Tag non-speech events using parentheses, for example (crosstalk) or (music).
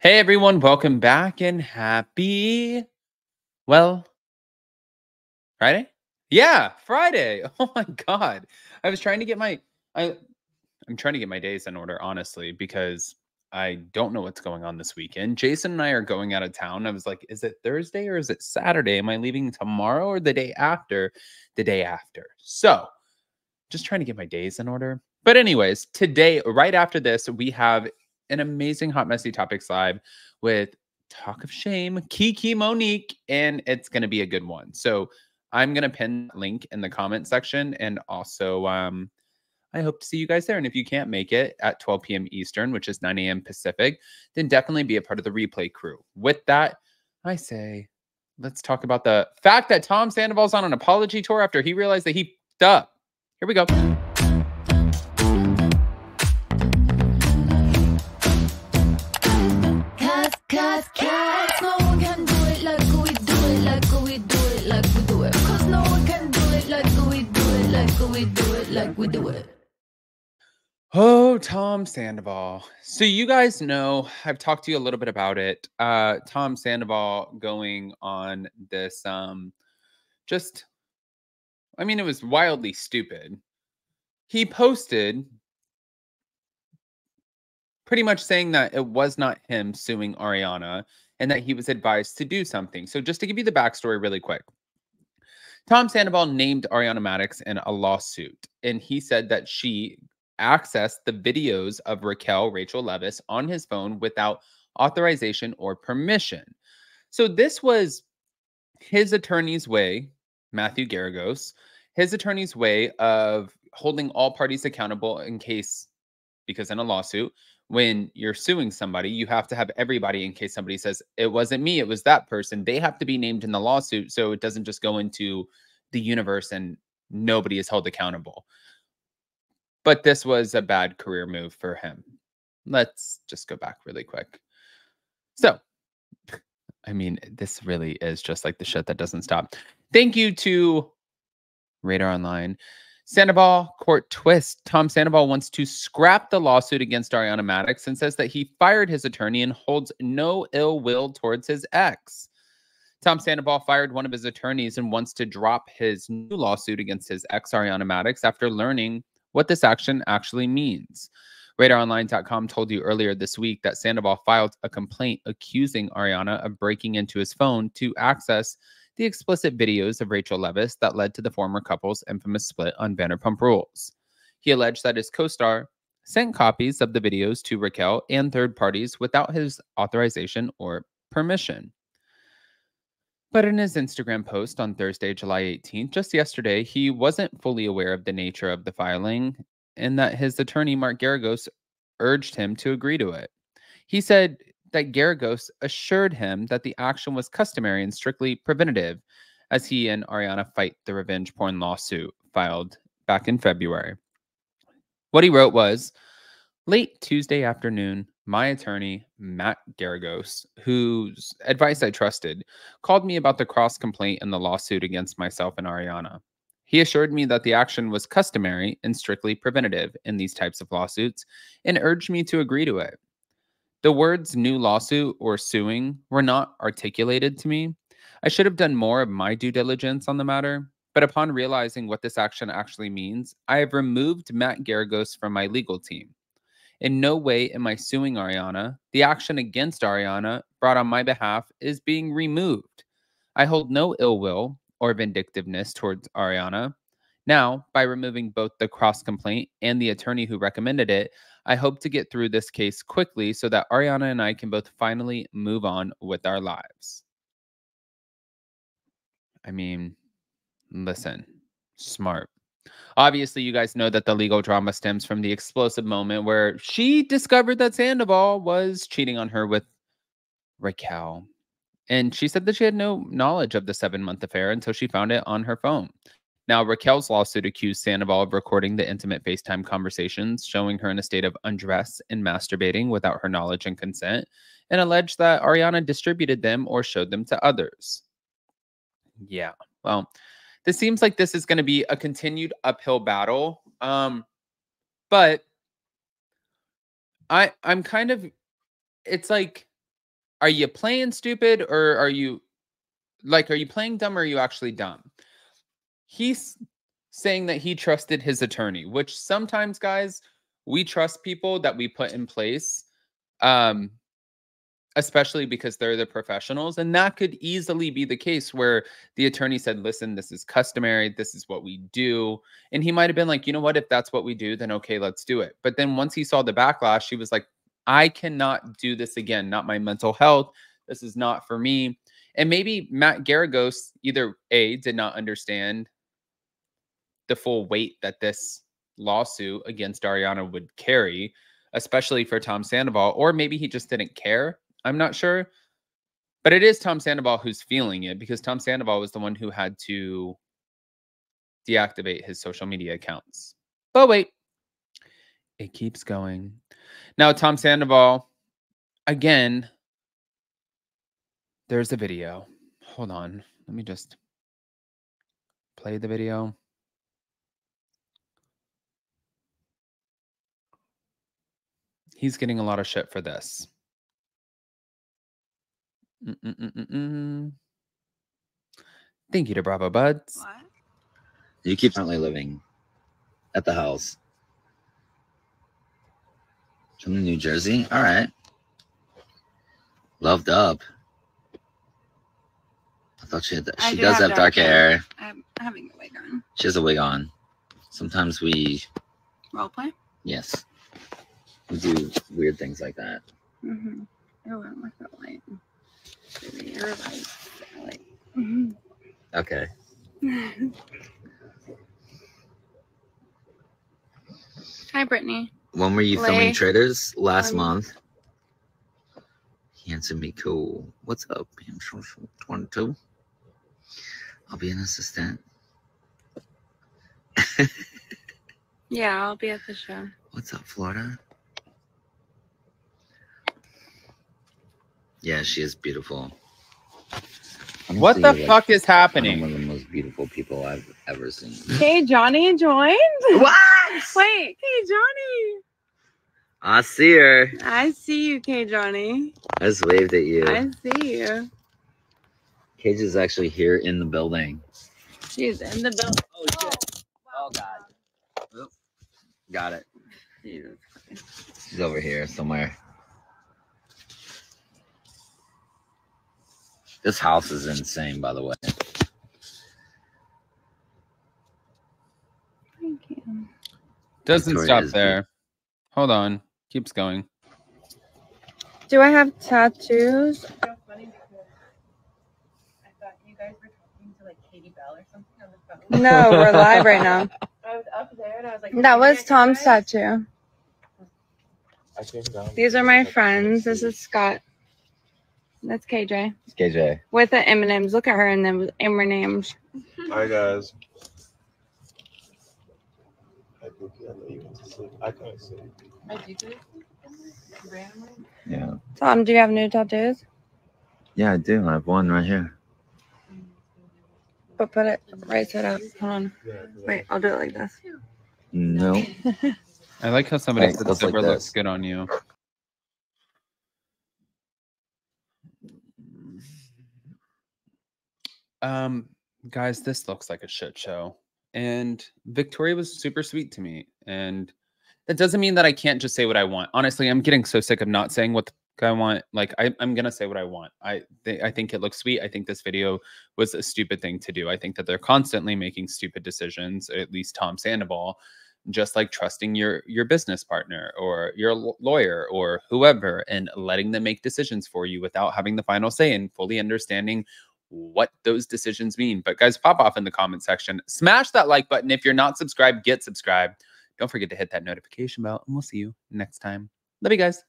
Hey everyone, welcome back and happy, well, Friday? Yeah, Friday. (laughs) Oh my god. I was trying to get my I I'm trying to get my days in order honestly because I don't know what's going on this weekend. Jason and I are going out of town. I was like, is it Thursday or is it Saturday? Am I leaving tomorrow or the day after? The day after. So, just trying to get my days in order. But anyways, today right after this, we have an amazing Hot Messy Topics Live with Talk of Shame, Kiki Monique, and it's going to be a good one. So I'm going to pin link in the comment section and also um, I hope to see you guys there. And if you can't make it at 12 p.m. Eastern, which is 9 a.m. Pacific, then definitely be a part of the replay crew. With that, I say, let's talk about the fact that Tom Sandoval's on an apology tour after he realized that he up. Here we go. We do it. Oh, Tom Sandoval. So you guys know I've talked to you a little bit about it. Uh Tom Sandoval going on this um just I mean it was wildly stupid. He posted pretty much saying that it was not him suing Ariana and that he was advised to do something. So just to give you the backstory really quick. Tom Sandoval named Ariana Madix in a lawsuit, and he said that she accessed the videos of Raquel Rachel Leviss on his phone without authorization or permission. So this was his attorney's way, Matthew Geragos, his attorney's way of holding all parties accountable in case, because in a lawsuit, when you're suing somebody, you have to have everybody in case somebody says, it wasn't me, it was that person. They have to be named in the lawsuit so it doesn't just go into the universe and nobody is held accountable. But this was a bad career move for him. Let's just go back really quick. So, I mean, this really is just like the shit that doesn't stop. Thank you to Radar Online. Sandoval court twist. Tom Sandoval wants to scrap the lawsuit against Ariana Madix and says that he fired his attorney and holds no ill will towards his ex. Tom Sandoval fired one of his attorneys and wants to drop his new lawsuit against his ex, Ariana Madix, after learning what this action actually means. RadarOnline.com told you earlier this week that Sandoval filed a complaint accusing Ariana of breaking into his phone to access the explicit videos of Rachel Leviss that led to the former couple's infamous split on Vanderpump Rules. He alleged that his co star sent copies of the videos to Raquel and third parties without his authorization or permission. But in his Instagram post on Thursday, July 18th, just yesterday, he wasn't fully aware of the nature of the filing and that his attorney, Mark Geragos, urged him to agree to it. He said that Geragos assured him that the action was customary and strictly preventative as he and Ariana fight the revenge porn lawsuit filed back in February. What he wrote was late Tuesday afternoon, my attorney, Matt Geragos, whose advice I trusted, called me about the cross complaint in the lawsuit against myself and Ariana. He assured me that the action was customary and strictly preventative in these types of lawsuits and urged me to agree to it. The words new lawsuit or suing were not articulated to me. I should have done more of my due diligence on the matter, but upon realizing what this action actually means, I have removed Matt Geragos from my legal team. In no way am I suing Ariana. The action against Ariana brought on my behalf is being removed. I hold no ill will or vindictiveness towards Ariana. Now, by removing both the cross complaint and the attorney who recommended it, I hope to get through this case quickly so that Ariana and I can both finally move on with our lives. I mean, listen, smart. Obviously, you guys know that the legal drama stems from the explosive moment where she discovered that Sandoval was cheating on her with Raquel. And she said that she had no knowledge of the seven month affair until she found it on her phone. Now, Raquel's lawsuit accused Sandoval of recording the intimate FaceTime conversations, showing her in a state of undress and masturbating without her knowledge and consent, and alleged that Ariana distributed them or showed them to others. Yeah, well, this seems like this is going to be a continued uphill battle. Um, but I I'm kind of it's like are you playing stupid or are you like are you playing dumb or are you actually dumb? He's saying that he trusted his attorney, which sometimes guys, we trust people that we put in place. Um especially because they're the professionals and that could easily be the case where the attorney said listen this is customary this is what we do and he might have been like you know what if that's what we do then okay let's do it but then once he saw the backlash he was like i cannot do this again not my mental health this is not for me and maybe matt geragos either a did not understand the full weight that this lawsuit against ariana would carry especially for tom sandoval or maybe he just didn't care I'm not sure. But it is Tom Sandoval who's feeling it because Tom Sandoval was the one who had to deactivate his social media accounts. But wait, it keeps going. Now, Tom Sandoval, again, there's a video. Hold on. Let me just play the video. He's getting a lot of shit for this. Mm-mm-mm-mm. Thank you to Bravo Buds. What? You keep currently living at the house. From New Jersey? All right. Loved up. I thought she had that. She do does have have dark dark hair. hair. I'm having a wig on. She has a wig on. Sometimes we, Role play? yes, we do weird things like that. Mm-hmm. Oh, I don't like that light. Maybe your light. that light. Okay. (laughs) Hi, Brittany. When were you Lay. filming Traitors? Last Um, month. Handsome be cool. What's up, Social 22? I'll be an assistant. (laughs) Yeah, I'll be at the show. What's up, Florida? Yeah, she is beautiful. What the like, fuck is happening? One of the most beautiful people I've ever seen. Hey, Johnny joined. (laughs) What? Wait, hey, Johnny. I see her. I see you, K Johnny. I just waved at you. I see you. Cage is actually here in the building. She's in the building. Oh shit. Oh, oh god. Oop. Got it. Jesus. She's over here somewhere. This house is insane, by the way. Thank you. Doesn't Victoria stop is there. Hold on. Keeps going. Do I have tattoos? so funny because I thought you guys were talking to like Katie Bell or something on the phone. No, we're live right now. I was up there and I was like, That was Tom's guys." tattoo. These are my friends. This is Scott. That's KJ It's KJ. with the M and M's. Look at her and then M&M's. Hi guys. Hi Cookie, I know you went to sleep. I couldn't sleep. I did it randomly. Yeah. Tom, do you have new tattoos? Yeah, I do. I have one right here. But put it right side up. Hold on. Wait, I'll do it like this. No. (laughs) I like how somebody Right, said goes like zipper looks good on you. Um, guys, this looks like a shit show. And Victoria was super sweet to me. And that doesn't mean that I can't just say what I want. Honestly, I'm getting so sick of not saying what I want. Like I, I'm gonna say what I want. I I think it looks sweet. I think this video was a stupid thing to do. I think that they're constantly making stupid decisions, at least Tom Sandoval just like trusting your your business partner or your lawyer or whoever and letting them make decisions for you without having the final say and fully understanding what those decisions mean. But guys, pop off in the comment section. Smash that like button. If you're not subscribed, get subscribed. Don't forget to hit that notification bell, and we'll see you next time. Love you guys.